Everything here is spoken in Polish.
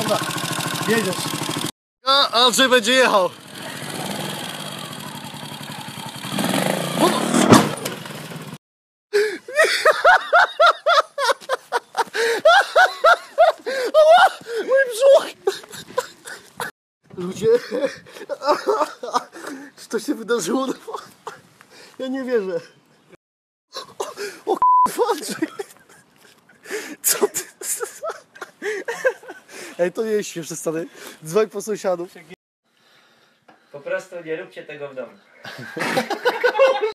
kurwa. Jedziesz. A Andrzej będzie jechał. Mój brzuch! Ludzie, czy to się wydarzyło? Ja nie wierzę. O k***a, Andrzej. Co ty? Ej, to nie jest śmieszne, stary. Dzwoń po sąsiadów. Po prostu nie róbcie tego w domu.